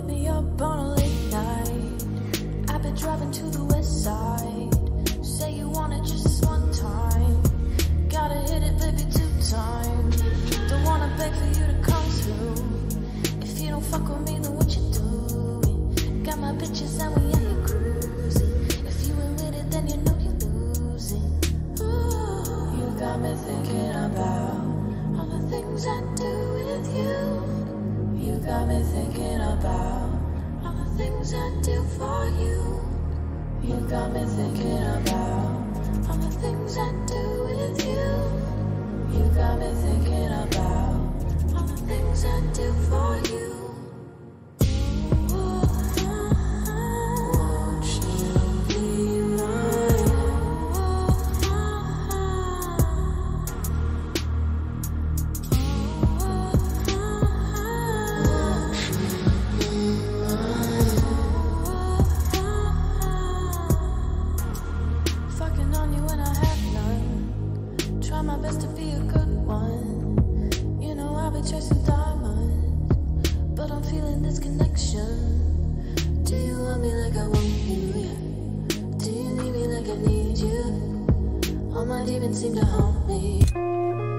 up on a late night. I've been driving to the west side. Say you want it just one time. Gotta hit it, baby, two times. Don't wanna beg for you to come through. If you don't fuck with me, then what you doing? Got my bitches and we do for you. You got me thinking about all the things I do with you. You got me thinking about all the things I do for you. even seem to haunt me.